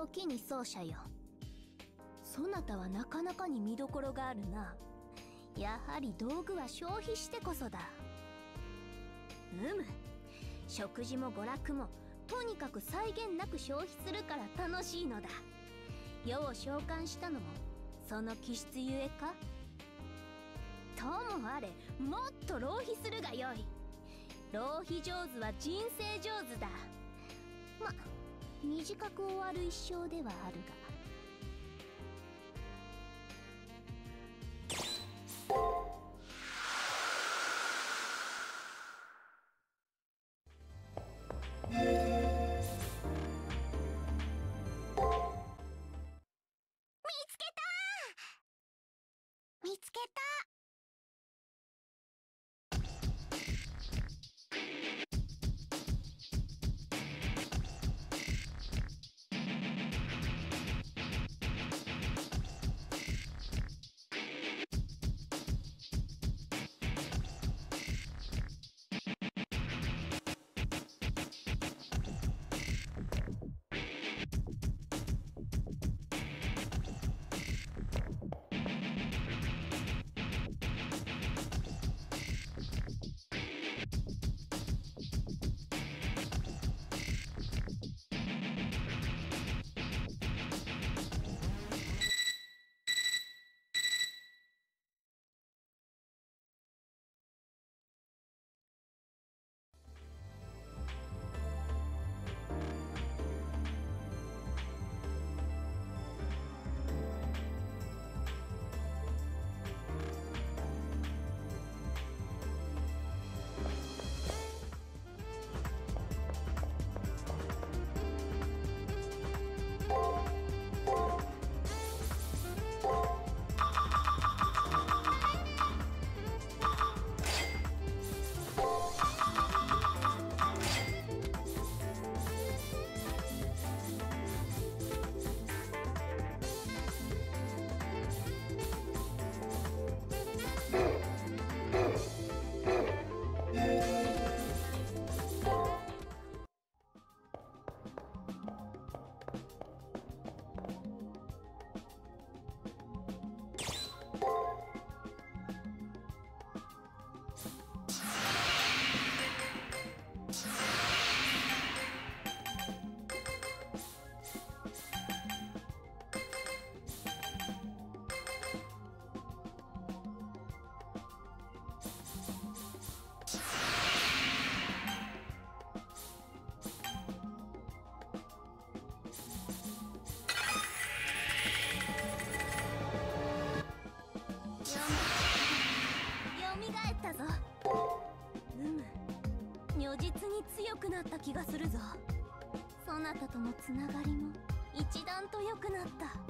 時に奏者よ。そなたはなかなかに見どころがあるな。やはり道具は消費してこそだ。うむ。食事も娯楽もとにかく際限なく消費するから楽しいのだ。世を召喚したのもその気質ゆえか？ともあれもっと浪費するがよい。浪費上手は人生上手だ。ま短く終わる一生ではあるが気がするぞ。そなたとのつながりも一段と良くなった。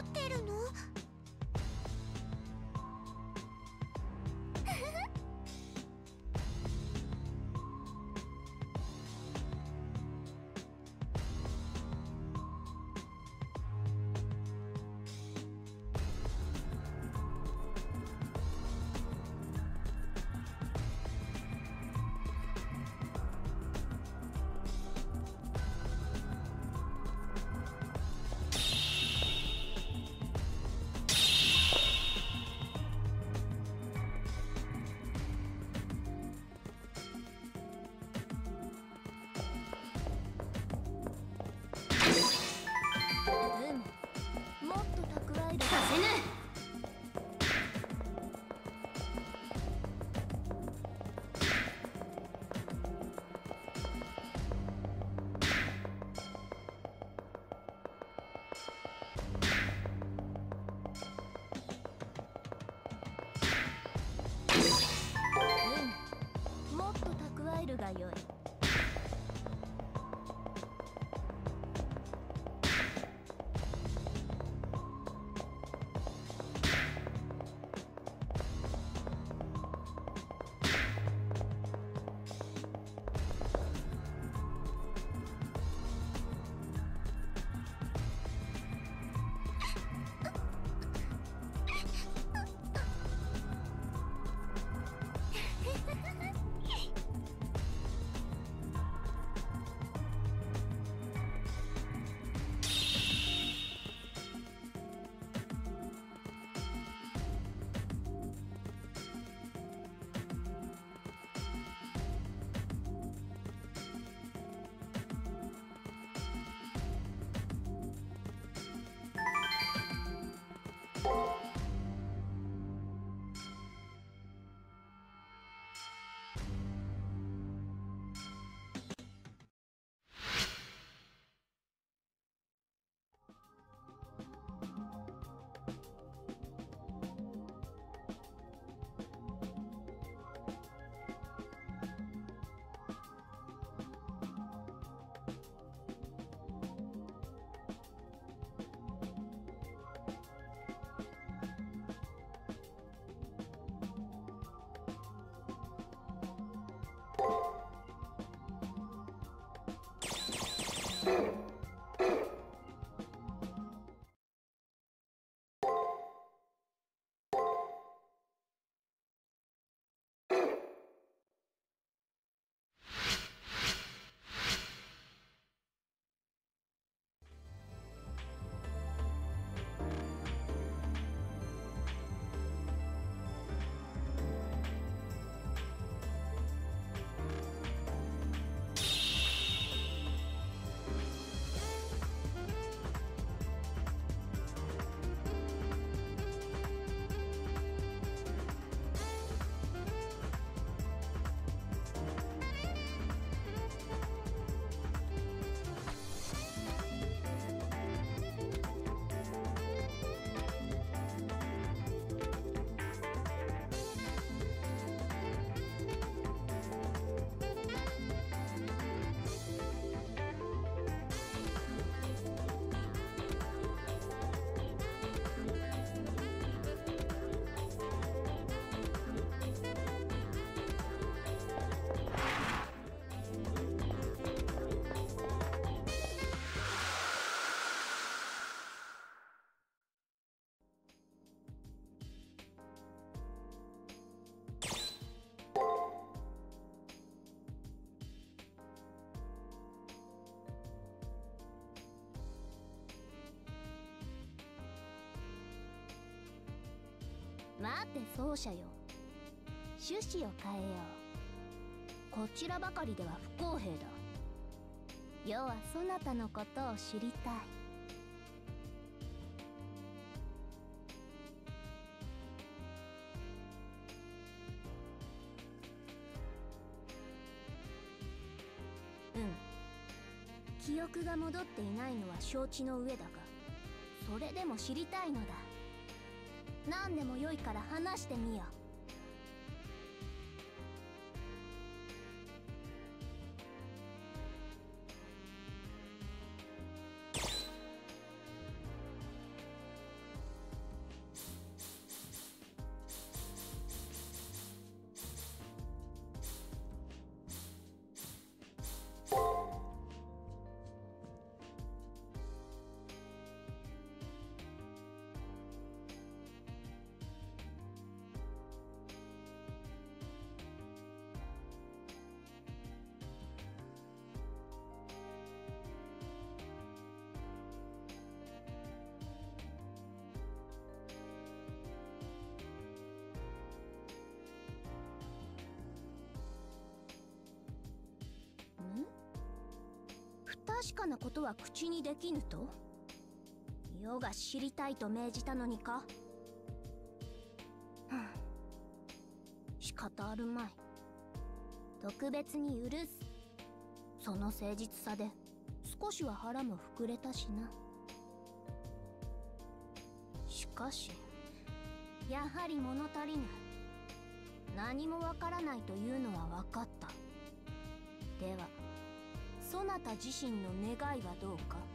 ってるの？待って奏者よ。趣旨を変えよう。こちらばかりでは不公平だ。要はそなたのことを知りたい。うん。記憶が戻っていないのは承知の上だがそれでも知りたいのだ。何でもよいから話してみよ確かなことは口にできぬと？余が知りたいと命じたのにか？仕方あるまい。特別に許す。その誠実さで少しは腹も膨れたしな。しかしやはり物足りぬ。何もわからないというのは分かった。ではなた自身の願いはどうか。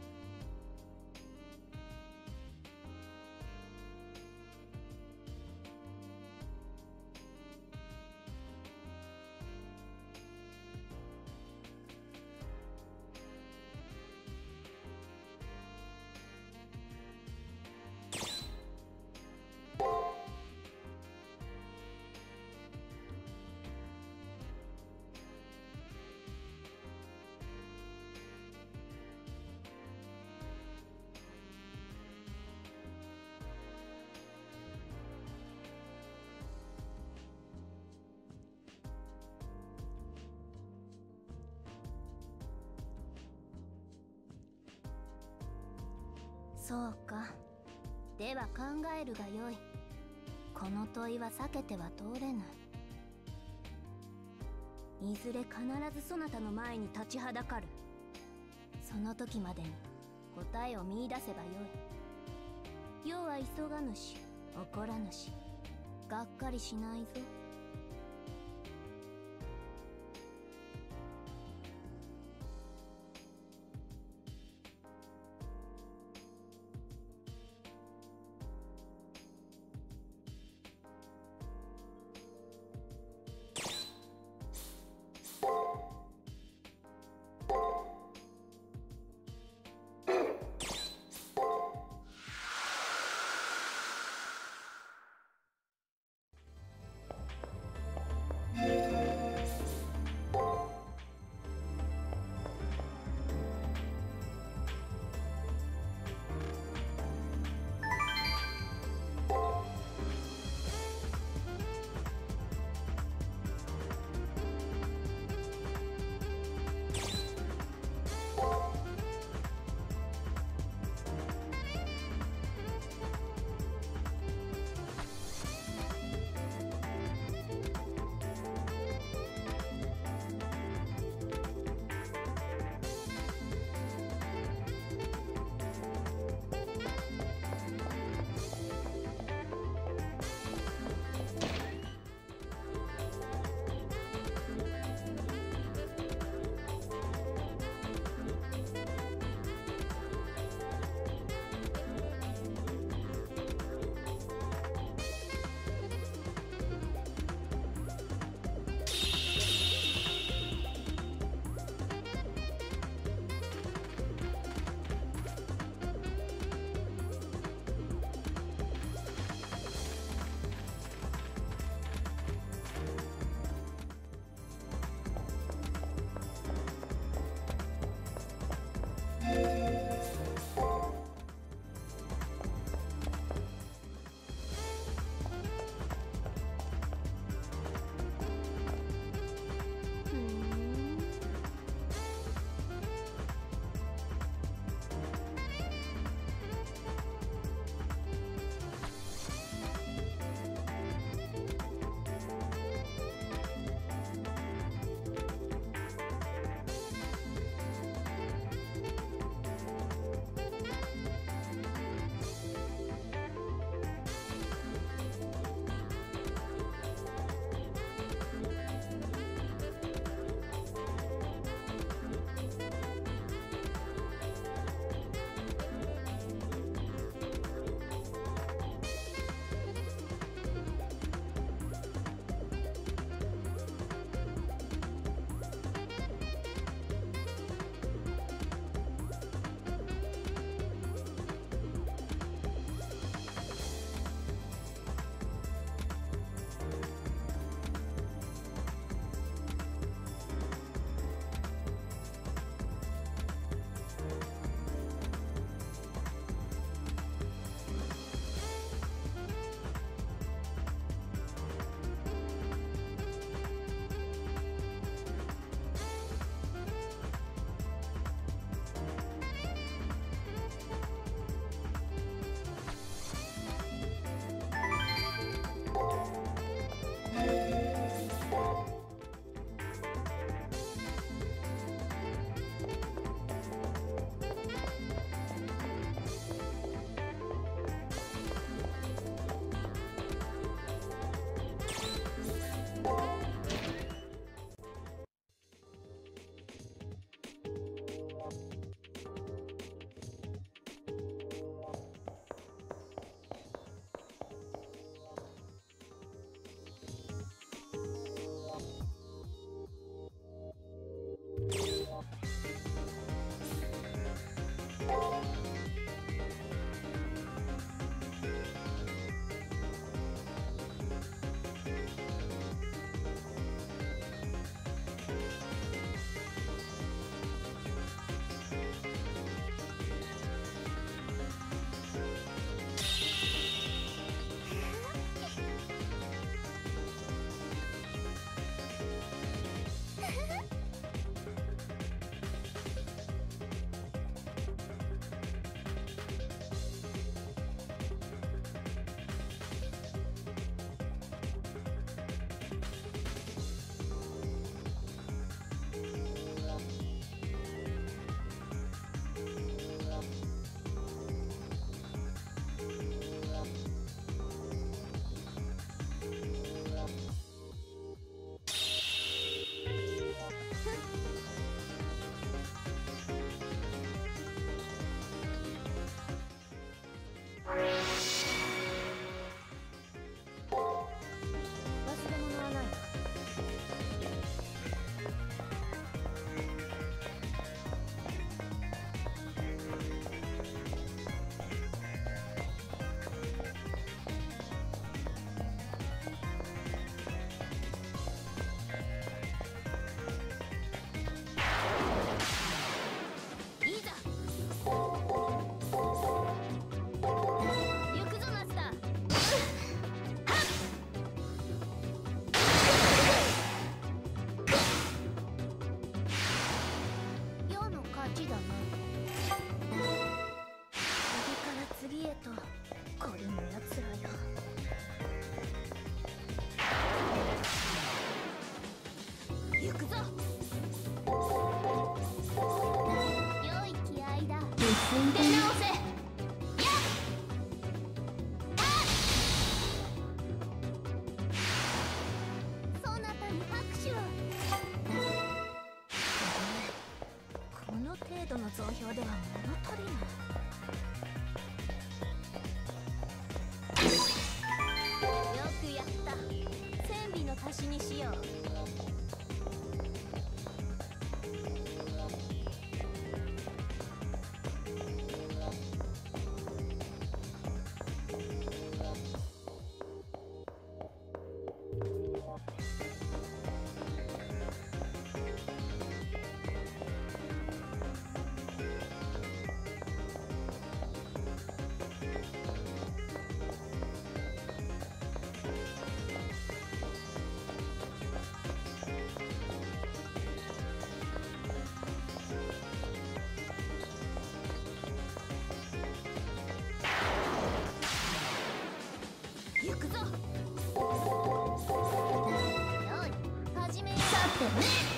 えるがよい。この問いは避けては通れぬい。ずれ必ずそなたの前に立ちはだかる。その時までに答えを見いだせばよい。世は急がぬし怒らぬしがっかりしないぞ。め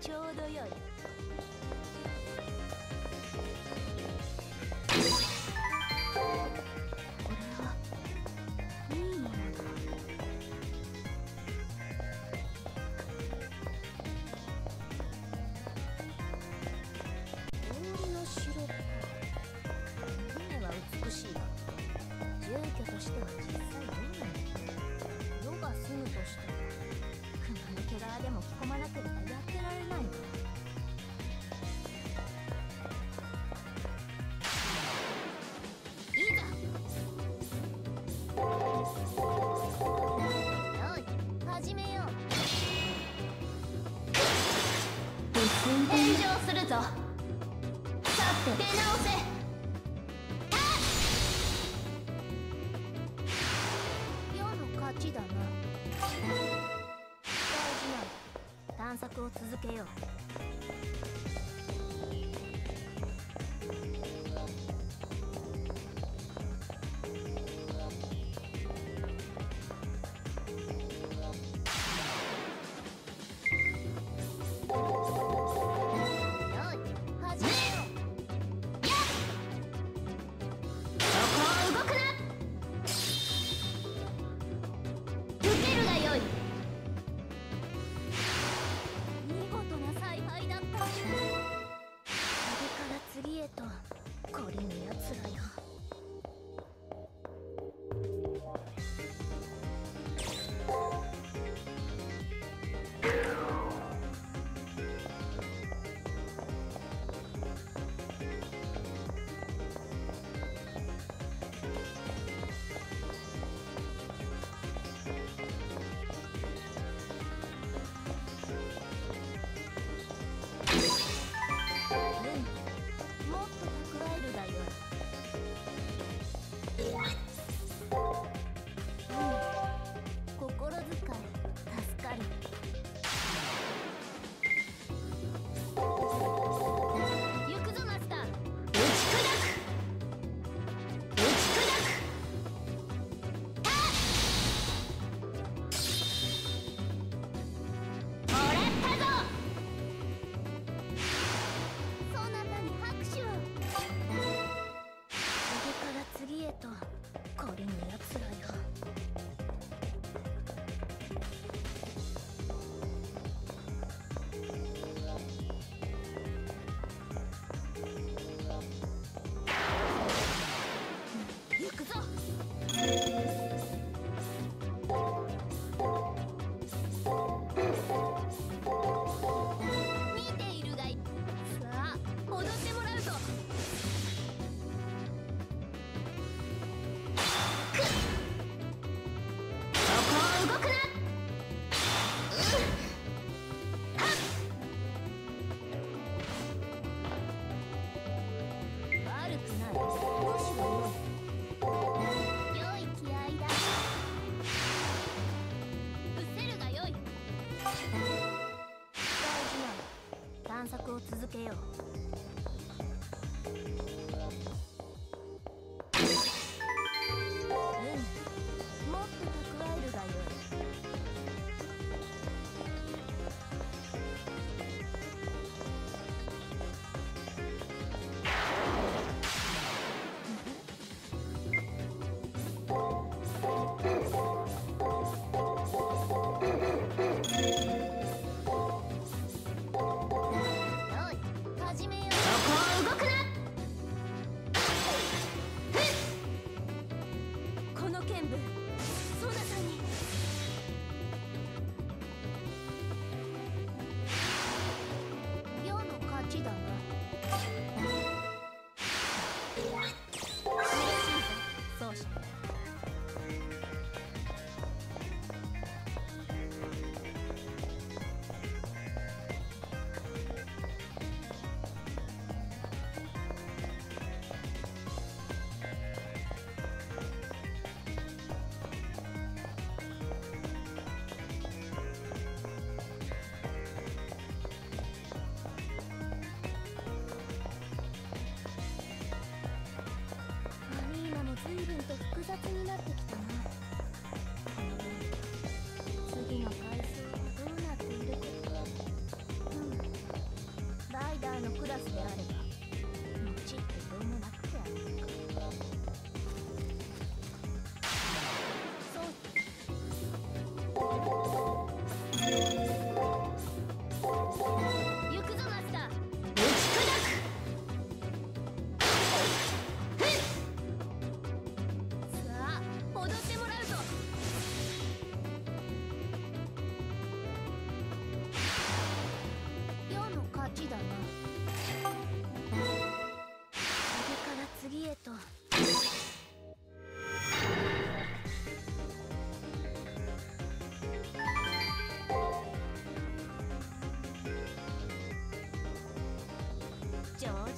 ちょうどよい。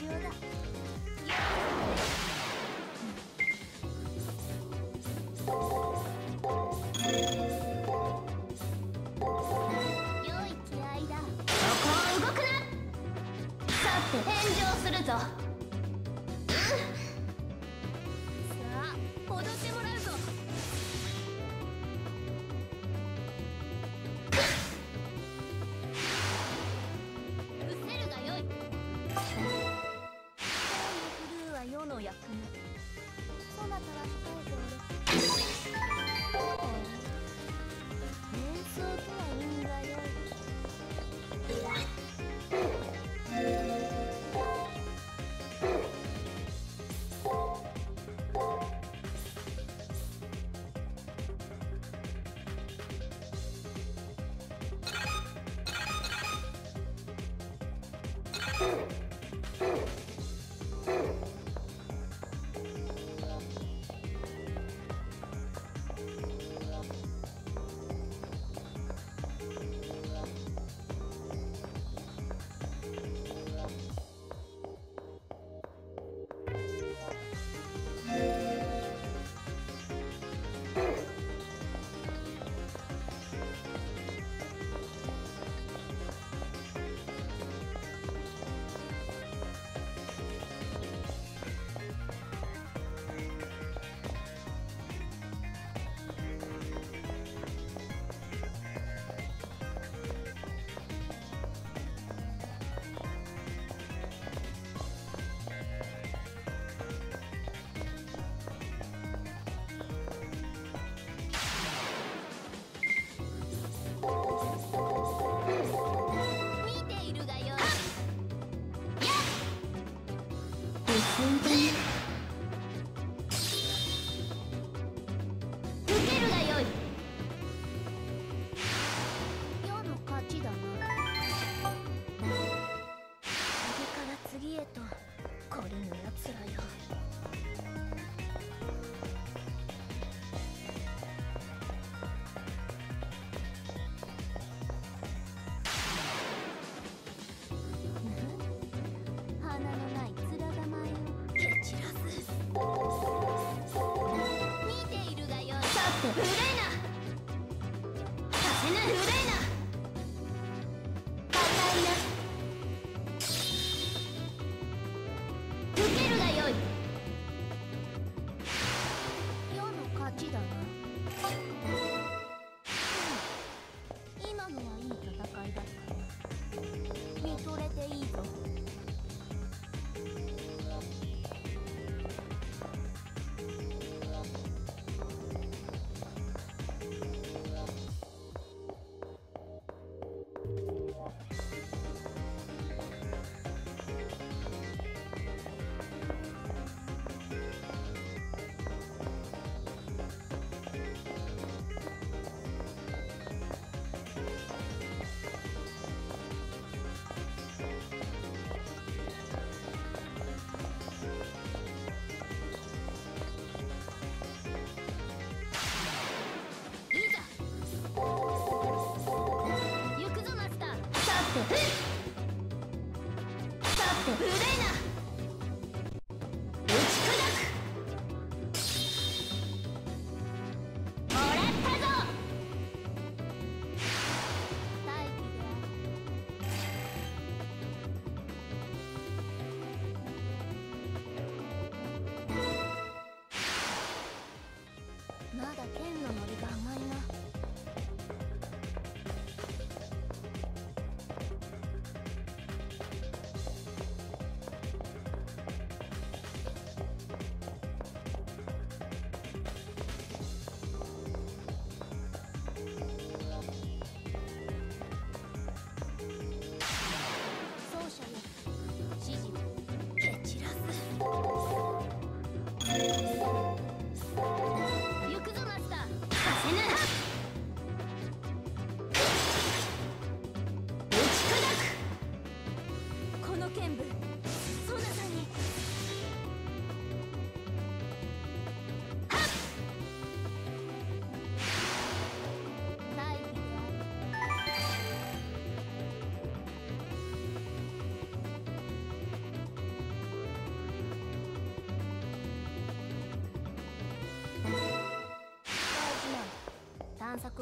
上々だ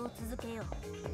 続けよう。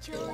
True.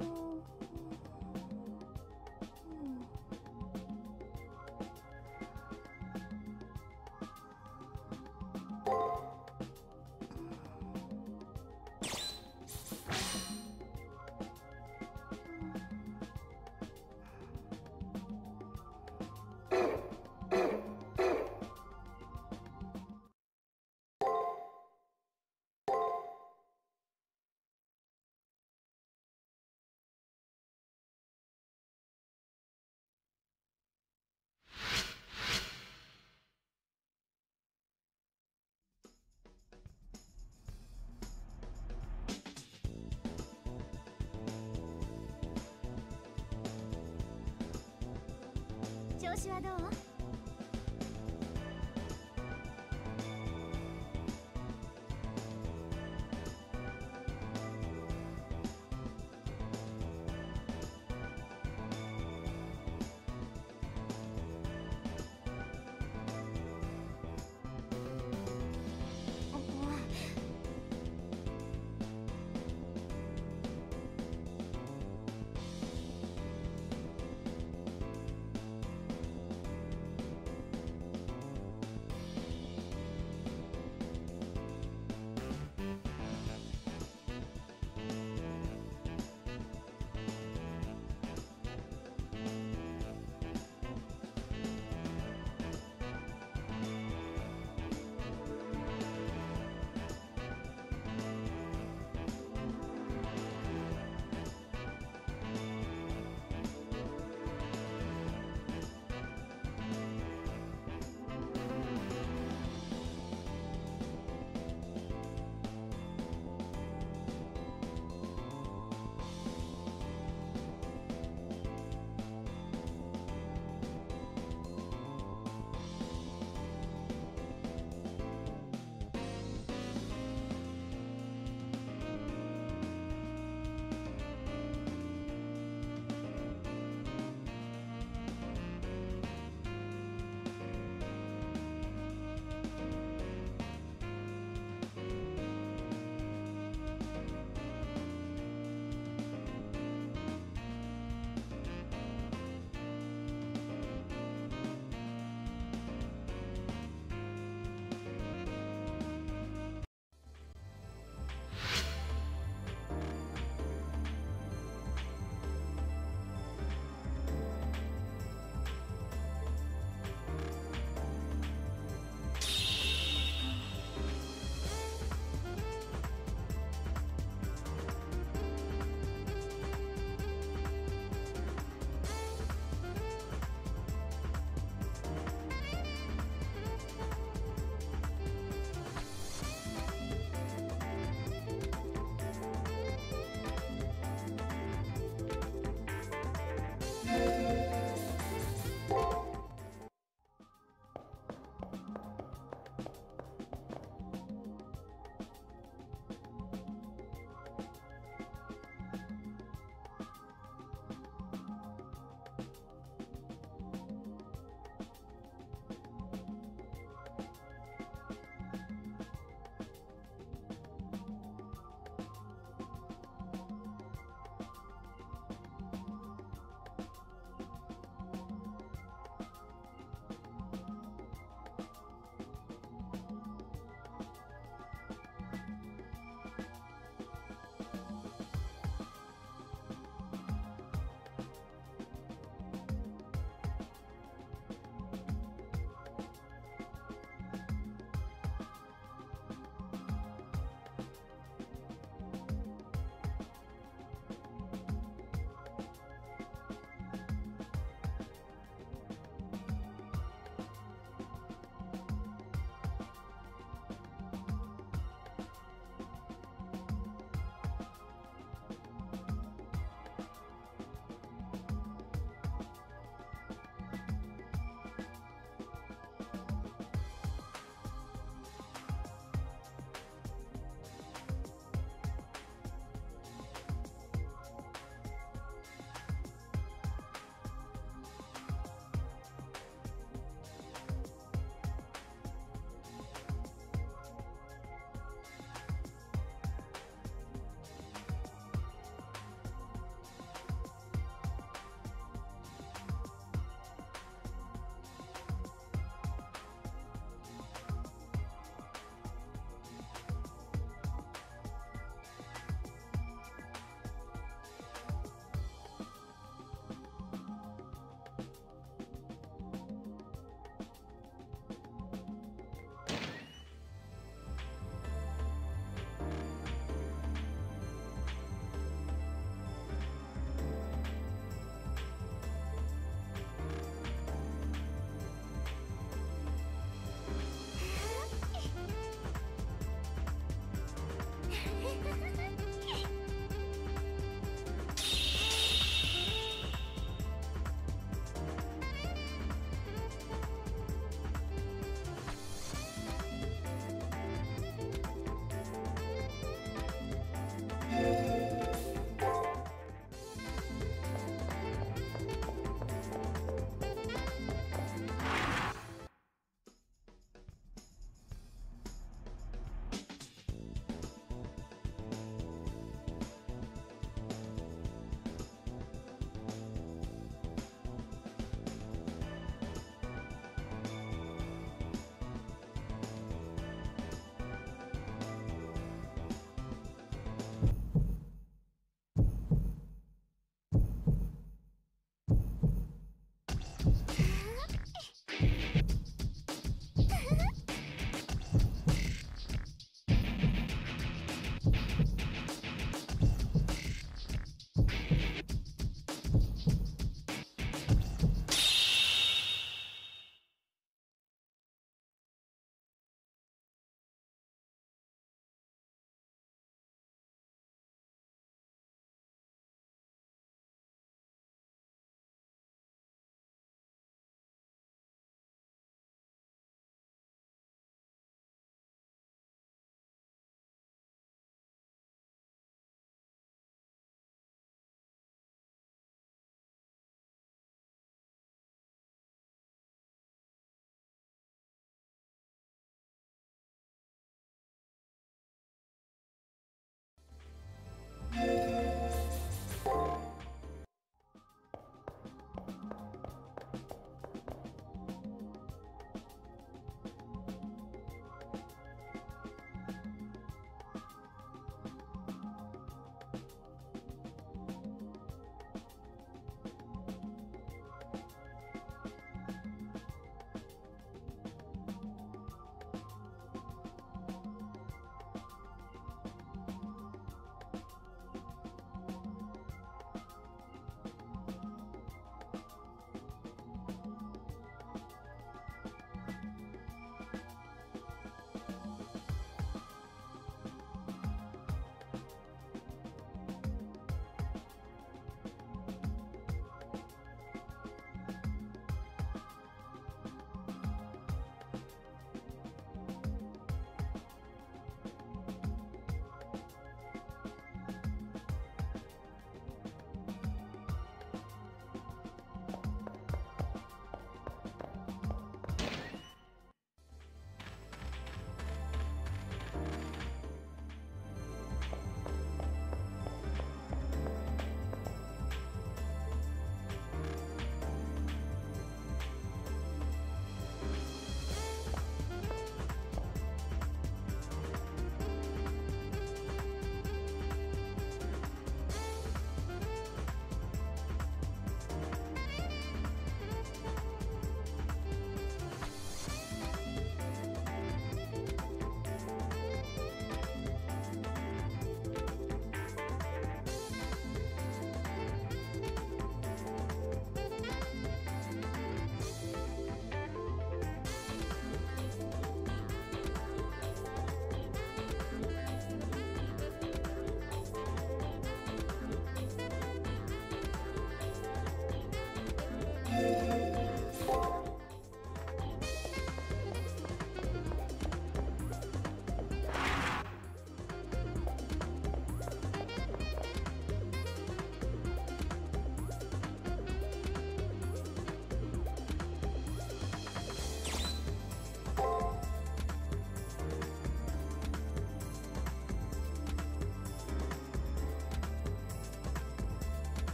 Oh. 調子はどう？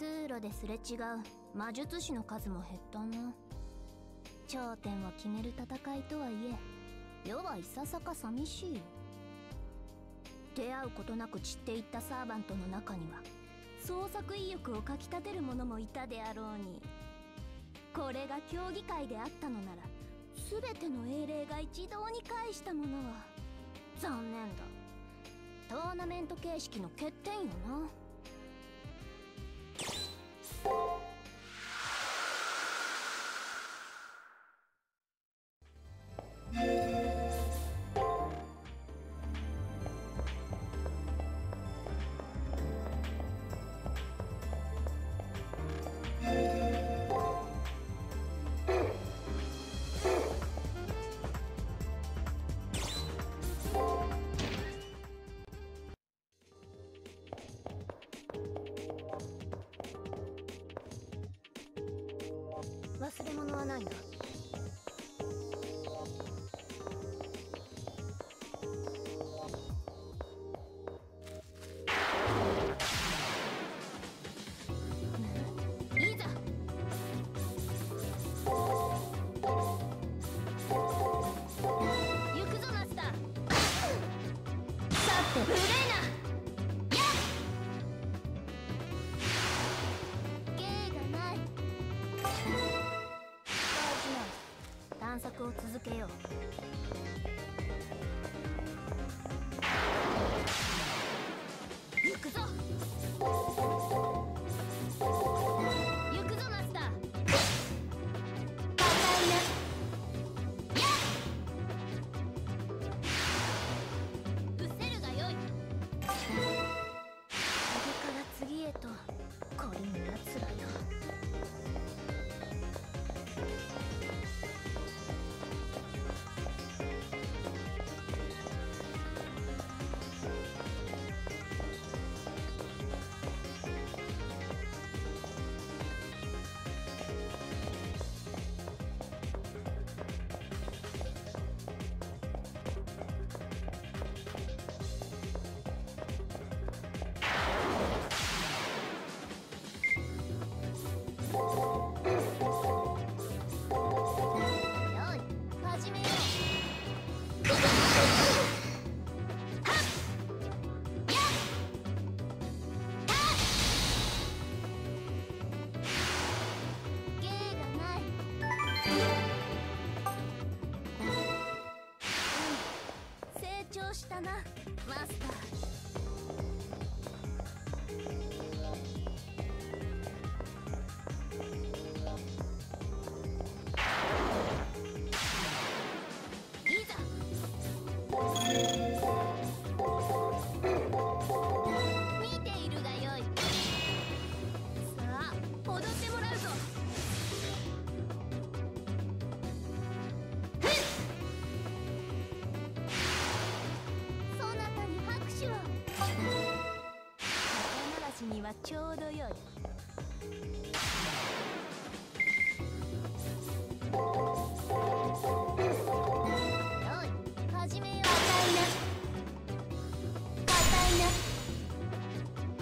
通路ですれ違う魔術師の数も減ったな。頂点を決める戦いとはいえ世はいささか寂しい。出会うことなく散っていったサーバントの中には創作意欲をかきたてる者もいたであろうにこれが競技会であったのなら全ての英霊が一堂に会したものは残念だ。トーナメント形式の欠点よな。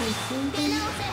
Peace.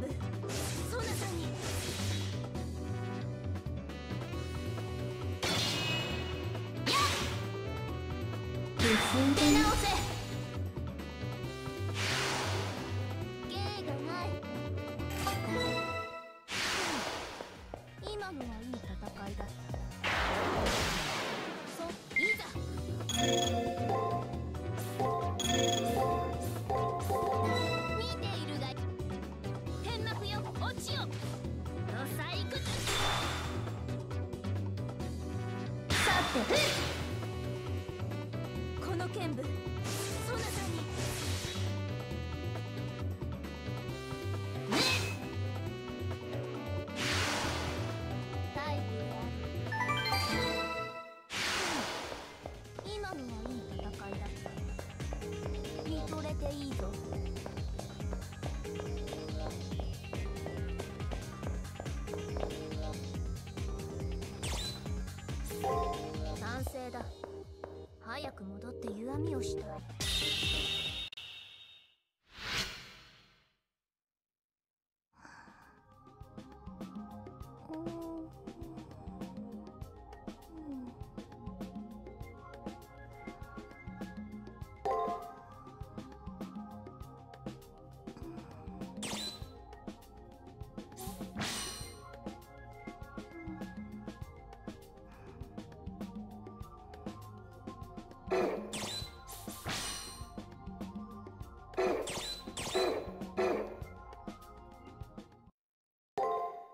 この剣舞ソナタに。不死